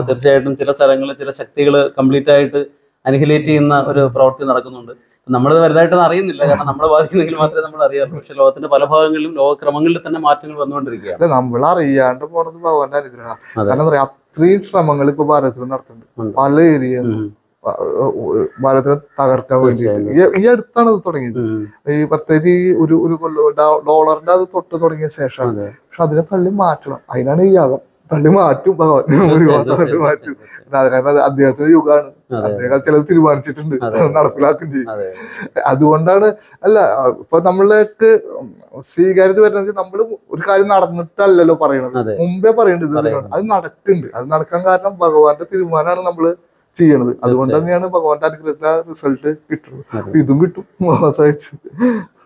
തീർച്ചയായിട്ടും ചില സ്ഥലങ്ങളിൽ ചില ശക്തികൾ കംപ്ലീറ്റ് ആയിട്ട് അനിഹിലേറ്റ് ചെയ്യുന്ന ഒരു പ്രവൃത്തി നടക്കുന്നുണ്ട്. നമ്മൾ വലുതായിട്ടൊന്നും അറിയുന്നില്ല. കാരണം നമ്മളെ ബാധിക്കുന്നെങ്കിൽ മാത്രമേ നമ്മൾ അറിയാറുള്ളൂ. പക്ഷെ ലോകത്തിന്റെ പല ഭാഗങ്ങളിലും ലോകക്രമങ്ങളിൽ തന്നെ മാറ്റങ്ങൾ വന്നുകൊണ്ടിരിക്കുകയാണ്. നമ്മൾ അറിയാണ്ട് പോണത് ഭഗവാന്റെ അനുഗ്രഹം അതെ. കാരണം പറയാ അത്രയും ശ്രമങ്ങൾ ഇപ്പൊ ഭാരതത്തിൽ നടത്തുന്നുണ്ട്. പല ഏരിയ. ഭാരതത്തിനെ തകർക്കാൻ വേണ്ടി. ഈ അടുത്താണ് ഇത് തുടങ്ങിയത്. ഈ പ്രത്യേകിച്ച് ഈ ഒരു ഒരു ഡോളറിന്റെ അത് തൊട്ട് തുടങ്ങിയ ശേഷമാണ്. പക്ഷെ അതിനെ തള്ളി മാറ്റണം. അതിനാണ് ഈ യാഗം. തള്ളി മാറ്റും ഭഗവാൻ തള്ളി മാറ്റും. അത് കാരണം അദ്ദേഹത്തിന്റെ യുഗമാണ്. അദ്ദേഹം ചിലത് തീരുമാനിച്ചിട്ടുണ്ട്. നടപ്പിലാക്കും ചെയ്യും. അതുകൊണ്ടാണ് അല്ല ഇപ്പൊ നമ്മൾക്ക് സ്വീകാര്യത വരുന്നത് നമ്മൾ ഒരു കാര്യം നടന്നിട്ടല്ലല്ലോ പറയണത്. മുമ്പേ പറയേണ്ടത് അത് നടക്കുന്നുണ്ട്. അത് നടക്കാൻ കാരണം ഭഗവാന്റെ തീരുമാനമാണ് നമ്മൾ ചെയ്യണത്. അതുകൊണ്ട് തന്നെയാണ് ഭഗവാന്റെ അനുഗ്രഹത്തിൽ ആ റിസൾട്ട് കിട്ടുന്നത്. ഇതും കിട്ടും. സഹായിച്ചു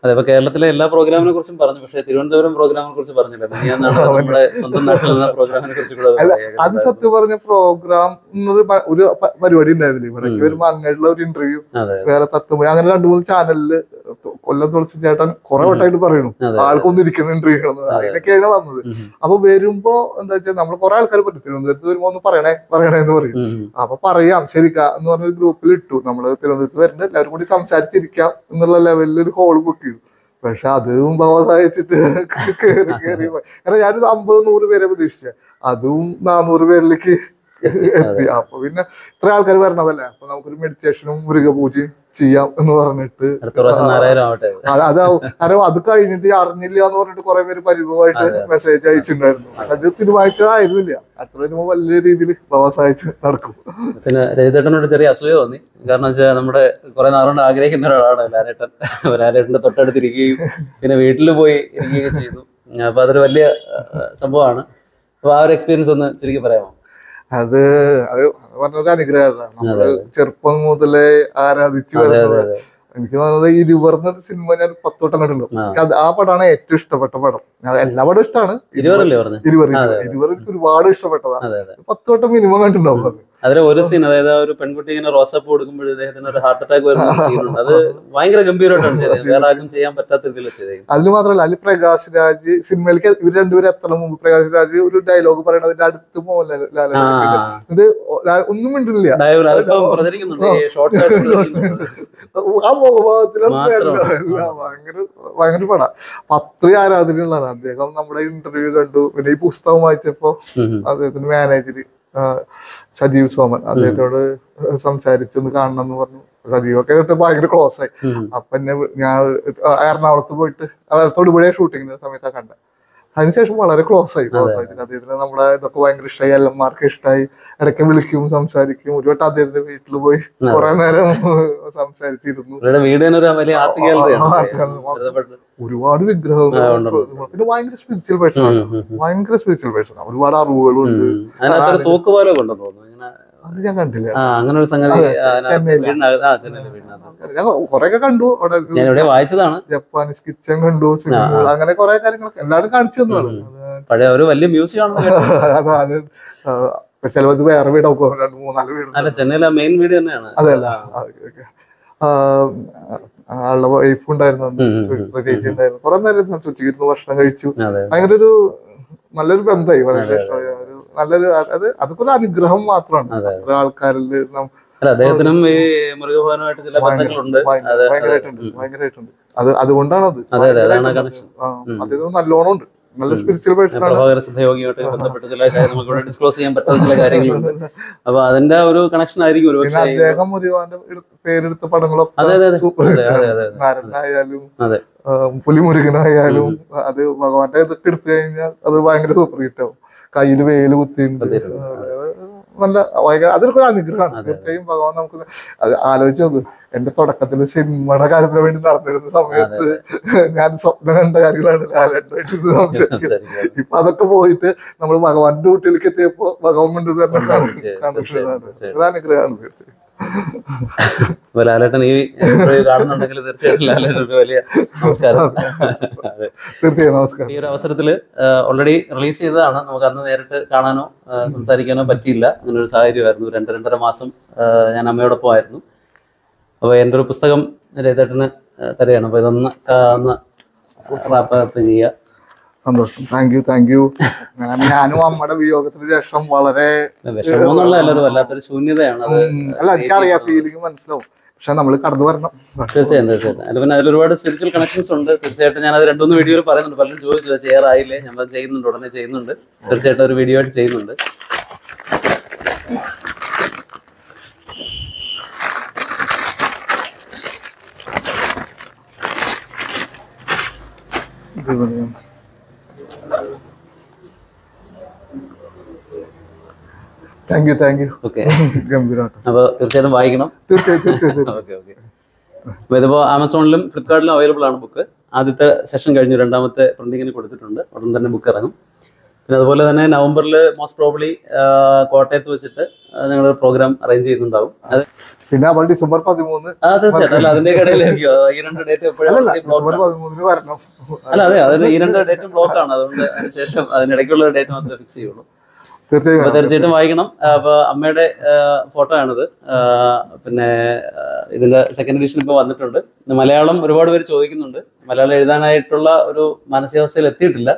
അതെ കേരളത്തിലെ എല്ലാ പ്രോഗ്രാമിനെ കുറിച്ചും പറഞ്ഞു പക്ഷേ തിരുവനന്തപുരം പ്രോഗ്രാമിനെ കുറിച്ച് പറഞ്ഞില്ല. അത് സത്യം പറഞ്ഞ പ്രോഗ്രാം ഒരു പരിപാടി ഉണ്ടായിരുന്നില്ല? ഇവിടേക്ക് വരുമ്പോ അങ്ങനെയുള്ള ഒരു ഇന്റർവ്യൂ വേറെ തത്വമേ അങ്ങനെ രണ്ടു മൂന്ന് ചാനലിൽ കൊല്ലം തുളസി ചേട്ടൻ കുറെ വട്ടമായിട്ട് പറയണു. ആൾക്കൊന്നും ഇരിക്കണം ഇന്റർവ്യൂ അതിനൊക്കെയാണ് വന്നത്. അപ്പൊ വരുമ്പോ എന്താ വെച്ചാൽ നമ്മൾ കുറെ ആൾക്കാർ പറയും തിരുവനന്തപുരത്ത് വരുമ്പോ ഒന്ന് പറയണേ പറയണേ എന്ന് പറയും. അപ്പൊ പറയാം ശരിക്കാ എന്ന് പറഞ്ഞ ഗ്രൂപ്പിൽ ഇട്ടു. നമ്മൾ തിരുവനന്തപുരത്ത് വരുന്നത് എല്ലാവരും കൂടി സംസാരിച്ചിരിക്കാം എന്നുള്ള ലെവലിൽ ഒരു കോൾ ബുക്ക് ചെയ്തു. പക്ഷെ അതും ഭവ സഹായിച്ചിട്ട് കേറി കേറി പോയി. കാരണം ഞാനൊരു അമ്പത് നൂറ് പേരെ പ്രതീക്ഷിച്ചേ അതും നാനൂറ് പേരിലേക്ക് എത്തി. അപ്പൊ പിന്നെ ഇത്ര ആൾക്കാർ വരണതല്ലേ അപ്പൊ നമുക്കൊരു മെഡിറ്റേഷനും മൃഗപൂജയും ചെയ്യാം എന്ന് പറഞ്ഞിട്ട്. അതാവും. കാരണം അത് കഴിഞ്ഞിട്ട് അറിഞ്ഞില്ല എന്ന് പറഞ്ഞിട്ട് കുറെ പേര് പരിഭവമായിട്ട് മെസ്സേജ് അയച്ചിട്ടുണ്ടായിരുന്നു. അത്. തീരുമാനിച്ചതായിരുന്നില്ല അടുത്ത വരുമ്പോ വലിയ രീതിയിൽ ഭവ സഹായിച്ച് നടക്കും. പിന്നെ രജിതേട്ടനോട് ചെറിയ അസൂയ തോന്നി. കാരണം വെച്ചാൽ നമ്മുടെ കുറെ നാളുകൊണ്ട് ആഗ്രഹിക്കുന്ന ഒരാളാണ് ലാലേട്ടൻ. ലാലേട്ടന്റെ തൊട്ടടുത്തിരിക്കുകയും പിന്നെ വീട്ടിൽ പോയി ഇരിക്കുകയും ചെയ്തു. അപ്പൊ അതൊരു വലിയ സംഭവമാണ്. അപ്പൊ ആ ഒരു എക്സ്പീരിയൻസ് ഒന്ന് ചുരുക്കി പറയാമോ? അത് അത് പറഞ്ഞൊരു അനുഗ്രഹമാണ് നമ്മൾ ചെറുപ്പം മുതലേ ആരാധിച്ചു വരുന്നത് എനിക്ക് തോന്നുന്നത് ഈ ഇരുവർന്ന സിനിമ ഞാൻ പത്തോട്ടം കണ്ടിട്ടുണ്ട് ആ. ആ പടമാണ് ഏറ്റവും ഇഷ്ടപ്പെട്ട പടം. ഞാൻ എല്ലാ പടം ഇഷ്ടമാണ് ഇരുവർ ഇരുവർ എനിക്ക് ഒരുപാട് ഇഷ്ടപ്പെട്ടതാണ്. പത്ത് വട്ടം പത്തോട്ടം മിനിമം കണ്ടിട്ടുണ്ടാവും അത്. അതിലെ ഒരു സീൻ അതായത് ആ ഒരു പെൺകുട്ടി ഇങ്ങനെ റോസപ്പ് കൊടുക്കുമ്പോൾ ഇദ്ദേഹത്തിന് ഒരു ഹാർട്ട് അറ്റാക്ക് വരുന്ന സീനുണ്ട് അത് ഭയങ്കര ഗംഭീരമായിട്ടാണ് ചെയ്തത്. വേറെ ആർക്കും ചെയ്യാൻ പറ്റാത്ത രീതിയിൽ ചെയ്തത് അതിൽ മാത്രമല്ല അതിൽ പ്രകാശ് രാജ് സിനിമയിലേക്ക് ഇവർ രണ്ടുപേരും എത്തണം മുമ്പ്. പ്രകാശ് രാജ് ഒരു ഡയലോഗ് പറയണതിന്റെ അടുത്ത് പോകില്ല ഒന്നും മിണ്ടില്ല. ആ. ഭയങ്കര ഭയങ്കര പട. അത്രയും ആരാധനയുള്ളതാണ്. അദ്ദേഹം നമ്മുടെ ഇന്റർവ്യൂ കണ്ടു. പിന്നെ ഈ പുസ്തകം വായിച്ചപ്പോ. അദ്ദേഹത്തിന്റെ മാനേജർ സജീവ് സോമൻ അദ്ദേഹത്തോട് സംസാരിച്ചൊന്ന് കാണണം എന്ന് പറഞ്ഞു. സജീവ് ഒക്കെ ആയിട്ട് ഭയങ്കര ക്ലോസ് ആയി. അപ്പൊ എന്നെ ഞാൻ എറണാകുളത്ത് പോയിട്ട് തൊടുപുഴ ഷൂട്ടിങ്ങിന്റെ സമയത്താണ് കണ്ടത്. അതിനുശേഷം വളരെ ക്ലോസ് ആയി ക്ലോസ് ആയിട്ട് അദ്ദേഹത്തിന് നമ്മളെ ഇതൊക്കെ ഭയങ്കര ഇഷ്ടമായി എല്ലാമാർക്ക് ഇഷ്ടമായി ഇടയ്ക്ക് വിളിക്കും സംസാരിക്കും. ഒരു വട്ടം അദ്ദേഹത്തിന്റെ വീട്ടിൽ പോയി കുറെ നേരം സംസാരിച്ചിരുന്നു. വീട് ഒരുപാട് വിഗ്രഹങ്ങൾ. പിന്നെ ഭയങ്കര സ്പിരിച്വൽ പേഴ്സൺ ആണ്. ഭയങ്കര സ്പിരിച്വൽ പേഴ്സൺ ആണ്. ഒരുപാട് അറിവുകളും ഉണ്ട് അതിനകത്തൊരു തൂക്കുപാലൊക്കെ ഉണ്ടെന്ന് തോന്നുന്നു? ഇങ്ങനെ അത് ഞാൻ കണ്ടില്ല. അങ്ങനെ ഒരു സംഗതി ഞാൻ കൊറേയൊക്കെ കണ്ടു. അവിടെ വായിച്ചതാണ്. ജപ്പാനീസ് കിച്ചൺ കണ്ടു അങ്ങനെ കുറെ കാര്യങ്ങളൊക്കെ എല്ലാവരും കാണിച്ചു തന്നതാണ് പഴയ ഒരു വലിയ മ്യൂസിയം അത് ചിലത് വേറെ വീടൊക്കെ രണ്ട് മൂന്നാൽ വീട് അല്ല ചെന്നൈയിലെ മെയിൻ വീട് തന്നെയാണ്. അതല്ല ആളുടെ വൈഫ് ഉണ്ടായിരുന്നു ചേച്ചി ഉണ്ടായിരുന്നു. കുറെ നേരം സംസാരിച്ചിരുന്നു ഭക്ഷണം കഴിച്ചു. ഭയങ്കര ഒരു നല്ലൊരു ബന്ധമായി വളരെ ഇഷ്ടമായി. ഒരു നല്ലൊരു അത് അതൊക്കെ ഒരു അനുഗ്രഹം മാത്രമാണ്. അതെ. അത്ര ആൾക്കാരിൽ അദ്ദേഹത്തിനും ഈ മൃഗഭവനുമായിട്ട് ചില ബന്ധങ്ങളുണ്ട്. ഭയങ്കരമായിട്ടുണ്ട് ഭയങ്കരമായിട്ടുണ്ട്. അത് അതുകൊണ്ടാണ് അത്. അദ്ദേഹത്തിന് നല്ലോണം ഉണ്ട്. നല്ല സ്പിരിച്വൽ പേഴ്സൺ ആണ്. പ്രഭാകര സിദ്ധയോഗിയുമായിട്ട് ബന്ധപ്പെട്ട ചില നമുക്ക് ഇവിടെ ഡിസ്ക്ലോസ് ചെയ്യാൻ പറ്റാത്ത ചില കാര്യങ്ങളുണ്ട്. അപ്പൊ അതിന്റെ ഒരു കണക്ഷൻ ആയിരിക്കും ഒരു പക്ഷേ അദ്ദേഹം പേരെടുത്ത പടങ്ങളും പടങ്ങളൊക്കെ. പുലിമുരുകനായാലും അത് ഭഗവാന്റെ ഇതൊക്കെ എടുത്തു കഴിഞ്ഞാൽ അത് ഭയങ്കര സൂപ്പർ ഹിറ്റ് കയ്യിൽ കയ്യിൽ വേൽ കുത്തിയിട്ടുണ്ട്. നല്ല ഭയങ്കര അതൊരു അനുഗ്രഹമാണ്. തീർച്ചയായും ഭഗവാൻ നമുക്ക് അത് ആലോചിച്ച് നോക്ക്. എന്റെ തുടക്കത്തിൽ സിനിമയുടെ കാര്യത്തിന് വേണ്ടി നടന്നിരുന്ന സമയത്ത് ഞാൻ സ്വപ്നം കണ്ട കാര്യങ്ങളാണ് ലാലേട്ടായിട്ട് സംസാരിക്കുന്നത്. ഇപ്പൊ അതൊക്കെ പോയിട്ട് നമ്മൾ ഭഗവാന്റെ ഡ്യൂട്ടിയിലേക്ക് എത്തിയപ്പോ ഭഗവാൻ കൊണ്ട് തന്നെ. ഒരു അനുഗ്രഹമാണ് തീർച്ചയായും. ലാലേട്ടൻ ഈ കാണുന്നുണ്ടെങ്കിൽ തീർച്ചയായിട്ടും ലാലേട്ടൻ ഒരു വലിയ നമസ്കാരം. തീർച്ചയായും നമസ്കാരം. ഈ ഒരു അവസരത്തിൽ ഓൾറെഡി റിലീസ് ചെയ്തതാണ്. നമുക്ക് അന്ന് നേരിട്ട് കാണാനോ സംസാരിക്കാനോ പറ്റിയില്ല. അങ്ങനെ ഒരു സാഹചര്യമായിരുന്നു. രണ്ട് രണ്ടര മാസം ഞാൻ അമ്മയോടൊപ്പം ആയിരുന്നു അപ്പോൾ എന്റെ ഒരു പുസ്തകം രേതേട്ടന് തരികയാണ്. അപ്പോൾ ഇതൊന്ന് ഒന്ന് റാപ്പ് ചെയ്യുക. സന്തോഷം. താങ്ക് യു താങ്ക് യു ഞാനും അമ്മയുടെ വിയോഗത്തിന് ശേഷം വളരെ അല്ല എനിക്കറിയാം ഫീലിംഗ് മനസ്സിലാവും. പക്ഷെ നമ്മൾ കടന്നു വരണം. തീർച്ചയായും തീർച്ചയായിട്ടും അതിൽ പിന്നെ അതിലൊരുപാട് സ്പിരിച്വൽ കണക്ഷൻസ് ഉണ്ട്. തീർച്ചയായിട്ടും ഞാൻ അത് രണ്ടുമൂന്ന് വീഡിയോയിൽ പറയുന്നുണ്ട്. പലരും ചോദിച്ചു ചെയർ ആയില്ലേ? ഞാൻ ചെയ്യുന്നുണ്ട് ഉടനെ ചെയ്യുന്നുണ്ട്. തീർച്ചയായിട്ടും ഒരു വീഡിയോ ആയിട്ട് ചെയ്യുന്നുണ്ട്. Thank you thank you okay അപ്പോൾ തീർച്ചയായിട്ടും വായിക്കണം. അപ്പോൾ ഇതിപ്പോൾ ആമസോണിലും ഫ്ലിപ്കാർട്ടിലും അവൈലബിൾ ആണ് ബുക്ക് ആദ്യത്തെ സെഷൻ കഴിഞ്ഞു രണ്ടാമത്തെ പ്രിന്റിങ്ങിന് കൊടുത്തിട്ടുണ്ട്. ഉടൻ തന്നെ ബുക്ക് ഇറങ്ങും. പിന്നെ അതുപോലെ തന്നെ നവംബറിൽ മോസ്റ്റ് പ്രോബ്ലി കോട്ടയത്ത് വെച്ചിട്ട് ഞങ്ങൾ പ്രോഗ്രാം അറേഞ്ച് ചെയ്യുന്നുണ്ടാവും അത് പിന്നെ വണ്ടി ഡിസംബർ പതിമൂന്ന്. ആ തീർച്ചയായിട്ടും അല്ല അതിന്റെ ഇടയിലായിരിക്കും. ഈ രണ്ട് ഡേറ്റ് എപ്പോഴും അല്ല അതെ അതിന് ഈ രണ്ട് ഡേറ്റും ബ്ലോക്ക് ആണ്. അതുകൊണ്ട് അതിനുശേഷം അതിനിടയ്ക്കുള്ള ഡേറ്റ് മാത്രമേ ഫിക്സ് ചെയ്യുള്ളൂ. തീർച്ചയായും തീർച്ചയായിട്ടും വായിക്കണം. അപ്പൊ അമ്മയുടെ ഫോട്ടോ ആണിത്. പിന്നെ ഇതിന്റെ സെക്കൻഡ് എഡിഷൻ ഇപ്പൊ വന്നിട്ടുണ്ട്. മലയാളം ഒരുപാട് പേര് ചോദിക്കുന്നുണ്ട്. മലയാളം എഴുതാനായിട്ടുള്ള ഒരു മാനസികാവസ്ഥയിൽ എത്തിയിട്ടില്ല.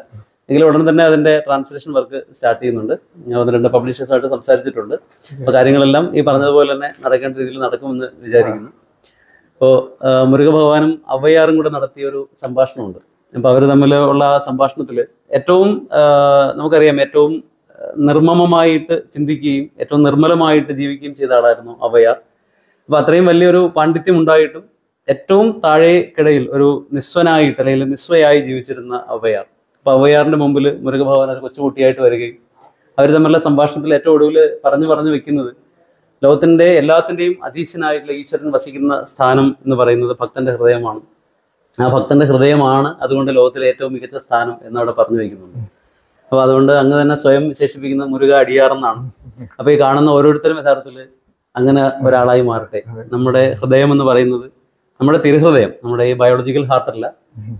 എങ്കിലും ഉടൻ തന്നെ അതിന്റെ ട്രാൻസ്ലേഷൻ വർക്ക് സ്റ്റാർട്ട് ചെയ്യുന്നുണ്ട്. ഞാൻ ഒന്ന് രണ്ട് പബ്ലിഷേഴ്സുമായിട്ട് സംസാരിച്ചിട്ടുണ്ട്. അപ്പൊ കാര്യങ്ങളെല്ലാം ഈ പറഞ്ഞതുപോലെ തന്നെ നടക്കേണ്ട രീതിയിൽ നടക്കുമെന്ന് വിചാരിക്കുന്നു. അപ്പോൾ മുരുക ഭഗവാനും അവയാറും കൂടെ നടത്തിയ ഒരു സംഭാഷണമുണ്ട്. അപ്പോൾ അവർ തമ്മിലുള്ള ആ സംഭാഷണത്തിൽ ഏറ്റവും നമുക്കറിയാം ഏറ്റവും നിർമ്മമമായിട്ട് ചിന്തിക്കുകയും ഏറ്റവും നിർമ്മലമായിട്ട് ജീവിക്കുകയും ചെയ്ത ആളായിരുന്നു അവയാർ അപ്പോൾ അത്രയും വലിയൊരു പാണ്ഡിത്യം ഉണ്ടായിട്ടും ഏറ്റവും താഴേക്കിടയിൽ ഒരു നിസ്വനായിട്ട് അല്ലെങ്കിൽ നിസ്വയായി ജീവിച്ചിരുന്ന അവയാർ അപ്പോൾ അവയാറിന്റെ മുമ്പിൽ മുരുക ഭഗവാൻ ഒരു കൊച്ചുകുട്ടിയായിട്ട് വരികയും അവർ തമ്മിലുള്ള സംഭാഷണത്തിൽ ഏറ്റവും ഒടുവിൽ പറഞ്ഞു പറഞ്ഞു വെക്കുന്നത് ലോകത്തിന്റെ എല്ലാത്തിന്റെയും അധീശനായിട്ടുള്ള ഈശ്വരൻ വസിക്കുന്ന സ്ഥാനം എന്ന് പറയുന്നത് ഭക്തന്റെ ഹൃദയമാണ്. ആ ഭക്തന്റെ ഹൃദയമാണ് അതുകൊണ്ട് ലോകത്തിലെ ഏറ്റവും മികച്ച സ്ഥാനം എന്നവിടെ പറഞ്ഞു വയ്ക്കുന്നുണ്ട് അപ്പോൾ അതുകൊണ്ട് അങ്ങ് തന്നെ സ്വയം വിശേഷിപ്പിക്കുന്ന മുരുക അടിയാറെന്നാണ്. അപ്പോൾ ഈ കാണുന്ന ഓരോരുത്തരും യഥാർത്ഥത്തിൽ അങ്ങനെ ഒരാളായി മാറട്ടെ. നമ്മുടെ ഹൃദയം എന്ന് പറയുന്നത് നമ്മുടെ തിരുഹൃദയം നമ്മുടെ ഈ ബയോളജിക്കൽ ഹാർട്ടല്ല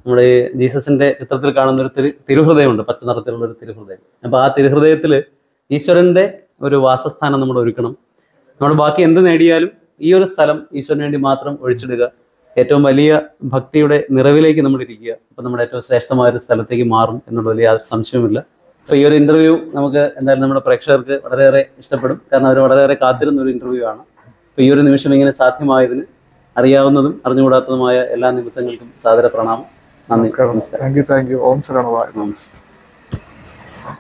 നമ്മുടെ ഈ ജീസസിന്റെ ചിത്രത്തിൽ കാണുന്ന ഒരു തിരു തിരുഹൃദയമുണ്ട് പച്ച നിറത്തിലുള്ള ഒരു തിരുഹൃദയം. അപ്പോൾ ആ തിരുഹൃദയത്തിൽ ഈശ്വരന്റെ ഒരു വാസസ്ഥാനം നമ്മൾ ഒരുക്കണം. നമ്മൾ ബാക്കി എന്ത് നേടിയാലും ഈ ഒരു സ്ഥലം ഈശ്വരന് വേണ്ടി മാത്രം ഒഴിച്ചിടുക. ഏറ്റവും വലിയ ഭക്തിയുടെ നിറവിലേക്ക് നമ്മൾ ഇരിക്കുക. അപ്പം നമ്മുടെ ഏറ്റവും ശ്രേഷ്ഠമായ ഒരു സ്ഥലത്തേക്ക് മാറും എന്നുള്ളതിൽ യാതൊരു സംശയമില്ല അപ്പോൾ ഈ ഒരു ഇന്റർവ്യൂ നമുക്ക് എന്തായാലും നമ്മുടെ പ്രേക്ഷകർക്ക് വളരെയേറെ ഇഷ്ടപ്പെടും. കാരണം അവർ വളരെയേറെ കാത്തിരുന്ന ഒരു ഇന്റർവ്യൂ ആണ്. അപ്പോൾ ഈ ഒരു നിമിഷം ഇങ്ങനെ സാധ്യമായതിന് അറിയാവുന്നതും അറിഞ്ഞുകൂടാത്തതുമായ എല്ലാ നിമിത്തങ്ങൾക്കും സാദര പ്രണാമം നന്ദി. നമസ്കാരം. Thank you thank you. ഓം ശരണ നമസ്കാരം.